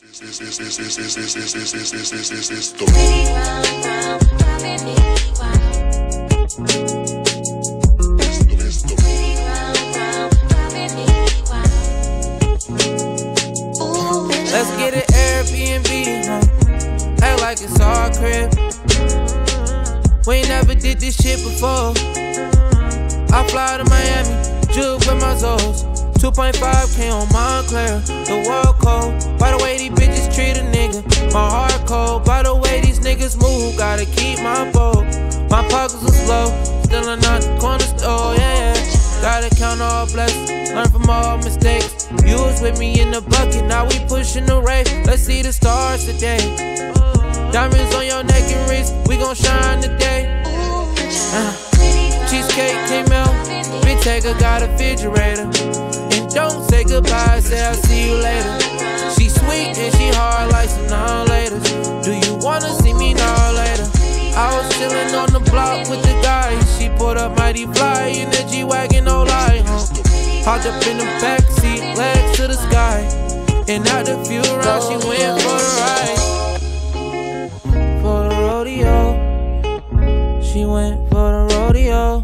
Let's get an Airbnb, huh? Act like it's our crib. We ain't never did this shit before. I fly to Miami, jug with my Zoes. 2.5k on Moncler, the world cold. By the way, these bitches treat a nigga, my heart cold. By the way, these niggas move, gotta keep my boat. My pockets are slow, still in the corner store, yeah. Gotta count all blessings, learn from all mistakes. You was with me in the bucket, now we pushing the race. Let's see the stars today. Diamonds on your neck and wrist, we gon' shine today. Uh, cheesecake came out, Big Taker got a refrigerator. Don't say goodbye, say I'll see you later. She sweet and she hard like some now later. Do you wanna see me now later? I was chillin' on the block with the guys. She pulled up mighty fly in the G Wagon, no lie. Huh? Hopped up in the backseat, legs to the sky. And after a few rounds, she went for the ride. For the rodeo. She went for the. Rodeo.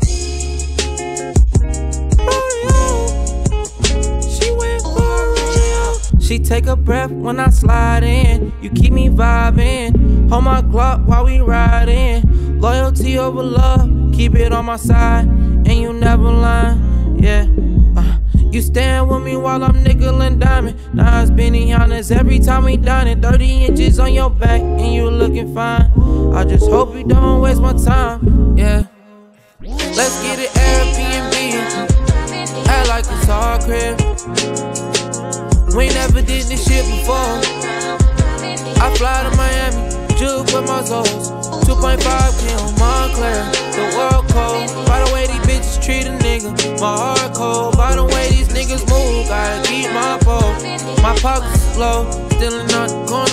She take a breath when I slide in. You keep me vibing. Hold my Glock while we riding. Loyalty over love, keep it on my side, and you never lie. Yeah. Uh, you stand with me while I'm nickel and diamond. Now it's Benihana every time we dining. 30 inches on your back, and you looking fine. I just hope you don't waste my time. Yeah. Let's get it Airbnb. Did this shit before. I fly to Miami, jug with my Zoes. 2.5k on Moncler, the world cold. By the way, these bitches treat a nigga, my heart cold. By the way, these niggas move, gotta keep my pole. My pockets low, still store, yeah.